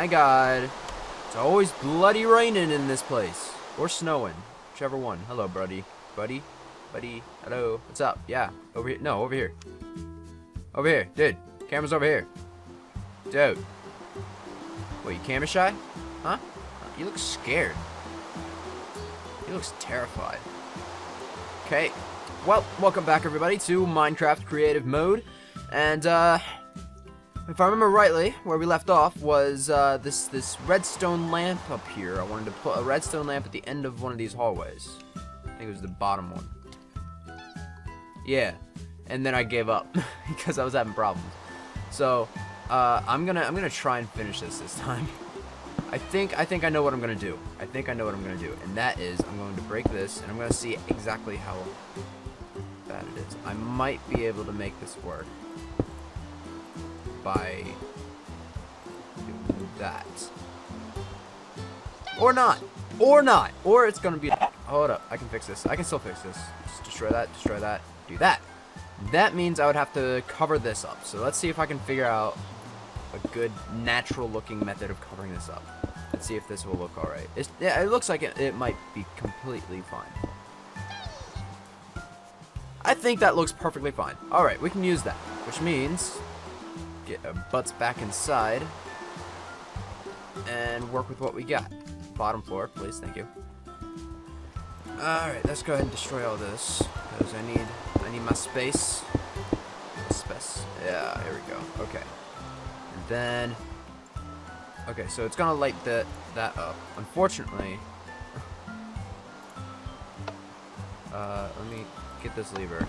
my god. It's always bloody raining in this place. Or snowing. Whichever one. Hello, buddy. Buddy? Buddy? Hello? What's up? Yeah. Over here. No, over here. Over here. Dude. Camera's over here. Dude. Wait, you camera shy? Huh? You look scared. He looks terrified. Okay. Well, welcome back everybody to Minecraft Creative Mode. And, uh, if I remember rightly, where we left off was, uh, this, this redstone lamp up here. I wanted to put a redstone lamp at the end of one of these hallways. I think it was the bottom one. Yeah. And then I gave up because I was having problems. So, uh, I'm gonna, I'm gonna try and finish this this time. I think I think I know what I'm gonna do. I think I know what I'm gonna do, and that is I'm going to break this, and I'm gonna see exactly how bad it is. I might be able to make this work by that, or not, or not, or it's gonna be. Hold up, I can fix this. I can still fix this. Just destroy that, destroy that, do that. That means I would have to cover this up. So let's see if I can figure out a good natural looking method of covering this up. Let's see if this will look alright. Yeah, it looks like it, it might be completely fine. I think that looks perfectly fine. Alright, we can use that. Which means, get our butts back inside and work with what we got. Bottom floor, please, thank you. Alright, let's go ahead and destroy all this. Because I need, I need my space. Space. Yeah, here we go. Okay. And then Okay, so it's gonna light that that up. Unfortunately, uh, let me get this lever.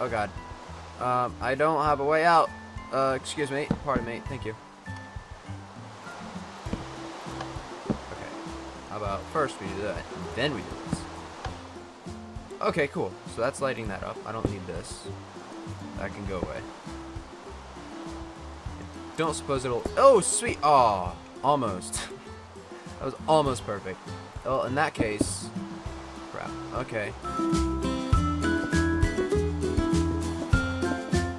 Oh god, um, I don't have a way out. Uh, excuse me, pardon me, thank you. Okay, how about first we do that, then we do this. Okay, cool. So that's lighting that up. I don't need this. That can go away don't suppose it'll... Oh, sweet. Oh, almost. that was almost perfect. Well, in that case... Crap. Okay.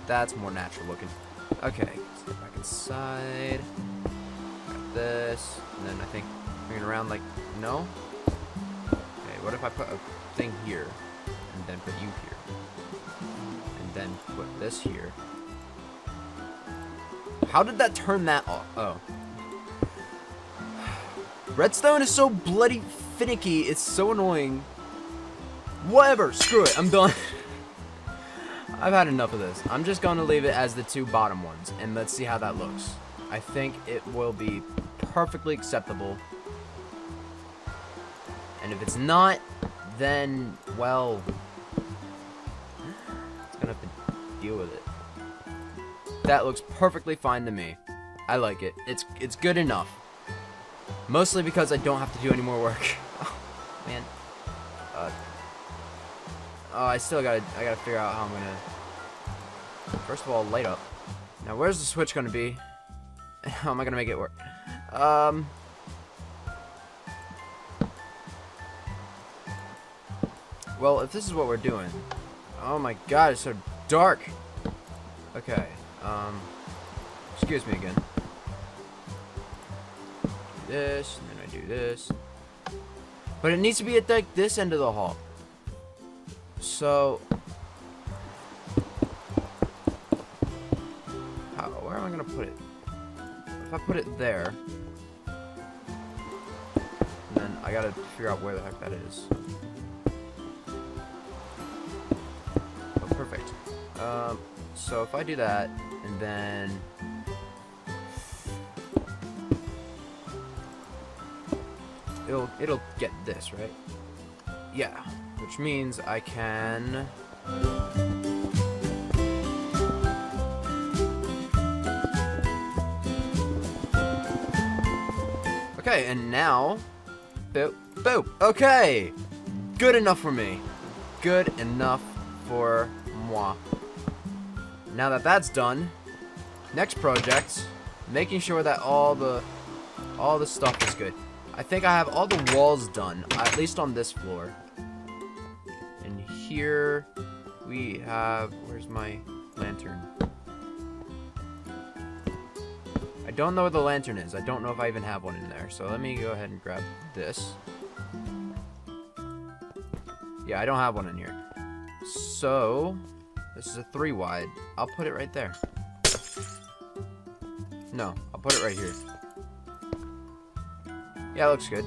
That's more natural looking. Okay, step back inside. Got this. And then I think bring it around like... No? Okay, what if I put a thing here, and then put you here? And then put this here. How did that turn that off? Oh. Redstone is so bloody finicky. It's so annoying. Whatever. Screw it. I'm done. I've had enough of this. I'm just going to leave it as the two bottom ones. And let's see how that looks. I think it will be perfectly acceptable. And if it's not, then, well, it's going to have to deal with it. That looks perfectly fine to me. I like it. It's it's good enough. Mostly because I don't have to do any more work. oh, I still gotta I gotta figure out how I'm gonna. First of all, light up. Now, where's the switch gonna be? How am I gonna make it work? Um. Well, if this is what we're doing. Oh my god, it's so dark. Okay. Um, excuse me again. Do this, and then I do this. But it needs to be at like this end of the hall. So, how, where am I gonna put it? If I put it there, then I gotta figure out where the heck that is. Oh, perfect. Um, so if I do that, and then it'll it'll get this right yeah which means I can okay and now boop boop okay good enough for me good enough for moi now that that's done, next project, making sure that all the all the stuff is good. I think I have all the walls done, at least on this floor. Here we have, where's my lantern? I don't know where the lantern is. I don't know if I even have one in there. So let me go ahead and grab this. Yeah, I don't have one in here. So, this is a three wide. I'll put it right there. No, I'll put it right here. Yeah, looks good.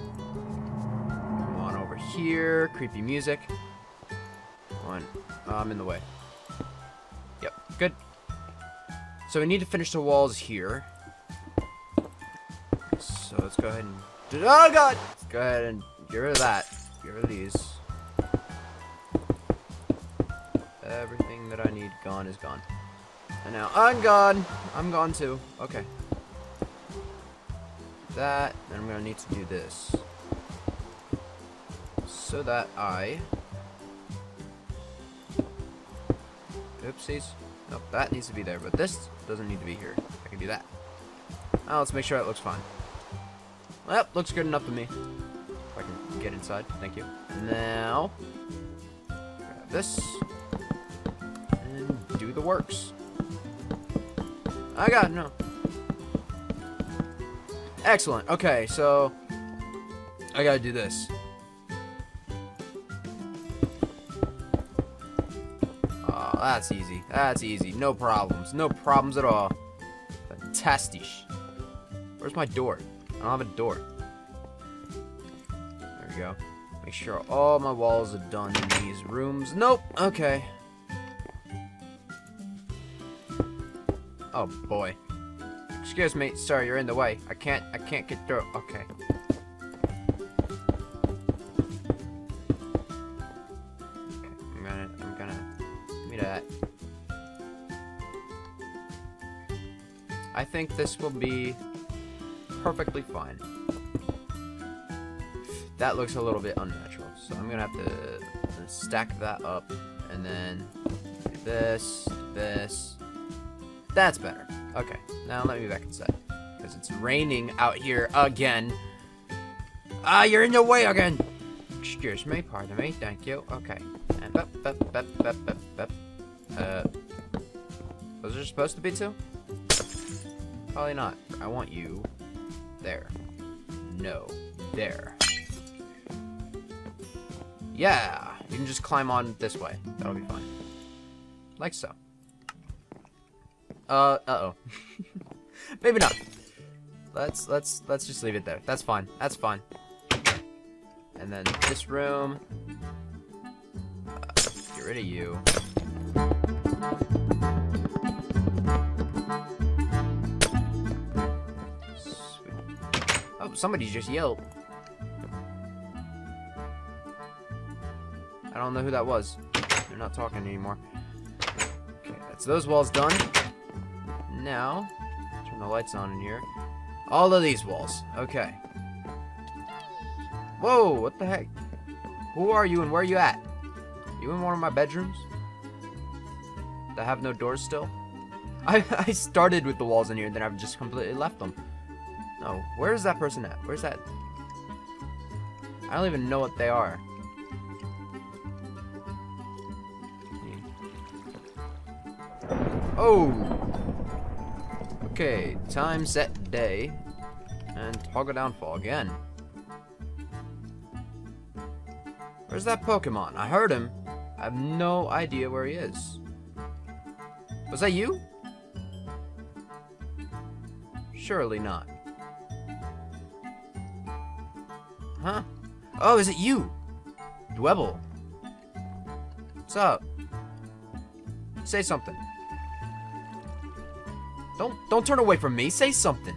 Come on over here. Creepy music. Oh, I'm in the way. Yep, good. So we need to finish the walls here. So let's go ahead and... Oh, God! Let's go ahead and get rid of that. Get rid of these. Everything that I need gone is gone. And now I'm gone. I'm gone too. Okay. That, then I'm gonna need to do this. So that I... Oopsies. Nope, that needs to be there, but this doesn't need to be here. I can do that. Now let's make sure it looks fine. Well, looks good enough to me. If I can get inside, thank you. Now, grab this and do the works. I got no. Excellent. Okay, so I gotta do this. That's easy. That's easy. No problems. No problems at all. Fantastic. Where's my door? I don't have a door. There we go. Make sure all my walls are done in these rooms. Nope. Okay. Oh boy. Excuse me, sorry, you're in the way. I can't, I can't get through. Okay. I think this will be perfectly fine. That looks a little bit unnatural, so I'm gonna have to stack that up, and then this, this. That's better. Okay, now let me back inside. Because it's raining out here again. Ah, you're in the way again! Excuse me, pardon me, thank you. Okay. And up, up, up, up, up, up. Uh, was there supposed to be two? Probably not. I want you there. No. There. Yeah! You can just climb on this way. That'll be fine. Like so. Uh, uh-oh. Maybe not. Let's, let's, let's just leave it there. That's fine. That's fine. And then this room. Uh, get rid of you. Oh, somebody just yelled. I don't know who that was. They're not talking anymore. Okay, that's those walls done now, turn the lights on in here. All of these walls. Okay. Whoa, what the heck? Who are you and where are you at? You in one of my bedrooms? That have no doors still? I, I started with the walls in here then I've just completely left them. No, where's that person at? Where's that? I don't even know what they are. Hmm. Oh! Okay, time, set, day, and toggle downfall again. Where's that Pokemon? I heard him. I have no idea where he is. Was that you? Surely not. Huh? Oh, is it you? Dwebble. What's up? Say something. Don't don't turn away from me. Say something.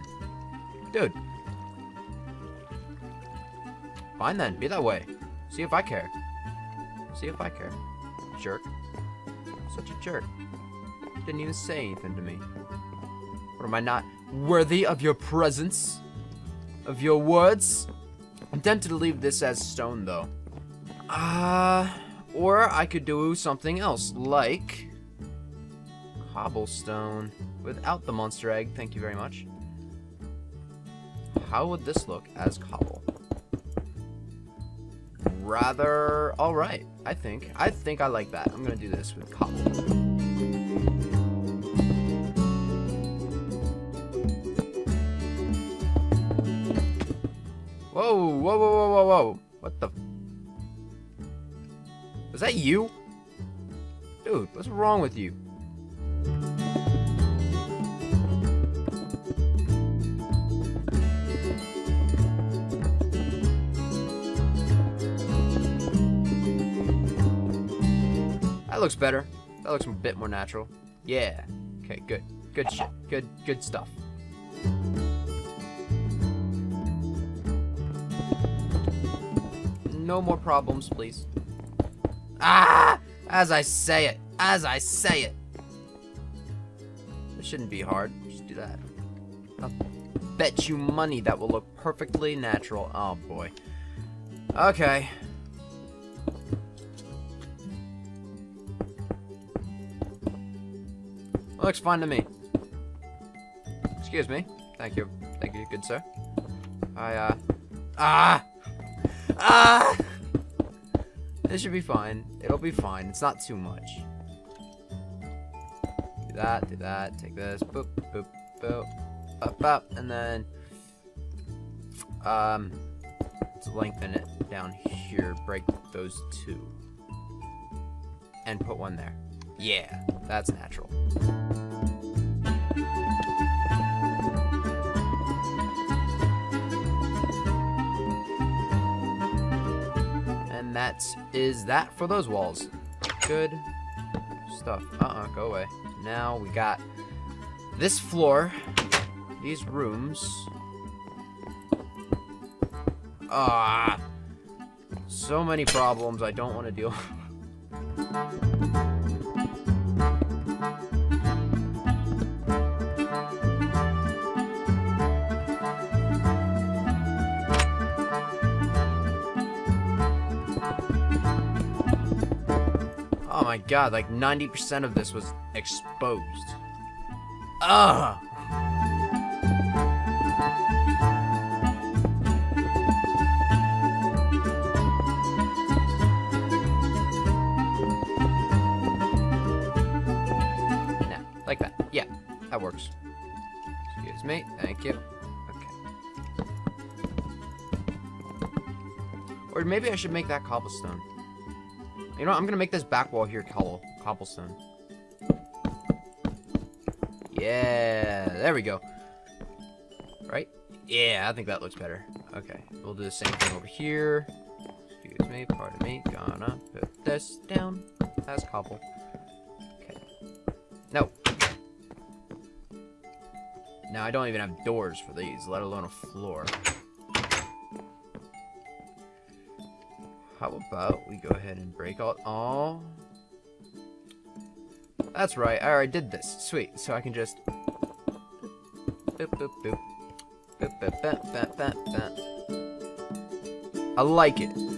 Dude. Fine then, be that way. See if I care. See if I care. Jerk. Such a jerk. Didn't even say anything to me. What am I not worthy of your presence? Of your words? I'm tempted to leave this as stone though. Uh, or I could do something else, like cobblestone without the monster egg. Thank you very much. How would this look as cobble? Rather alright, I think. I think I like that. I'm gonna do this with cobble. Whoa, whoa, whoa, whoa, whoa, whoa. What the? Is that you? Dude, what's wrong with you? That looks better. That looks a bit more natural. Yeah. Okay, good. Good shit. Good, good stuff. No more problems, please. Ah! As I say it. As I say it. This shouldn't be hard. Just do that. I'll bet you money that will look perfectly natural. Oh, boy. Okay. Looks fine to me. Excuse me. Thank you. Thank you, good sir. I, uh... Ah! Ah! This should be fine. It'll be fine. It's not too much. Do that, do that, take this, boop, boop, boop, up, up, and then, um, let's lengthen it down here, break those two, and put one there. Yeah, that's natural. And that is that for those walls. Good stuff. Uh-uh, go away. Now we got this floor, these rooms. Ah, so many problems I don't want to deal Oh my god, like 90% of this was exposed. Ugh! Now, like that. Yeah, that works. Excuse me. Thank you. Okay. Or maybe I should make that cobblestone. You know, what? I'm gonna make this back wall here cobble cobblestone. Yeah, there we go. Right? Yeah, I think that looks better. Okay, we'll do the same thing over here. Excuse me, pardon me. Gonna put this down as cobble. Okay. No. Now I don't even have doors for these, let alone a floor. How about we go ahead and break all... Oh. That's right, I already did this. Sweet, so I can just... Boop, boop, boop. Boop, boop, boop, boop, boop, boop. I like it.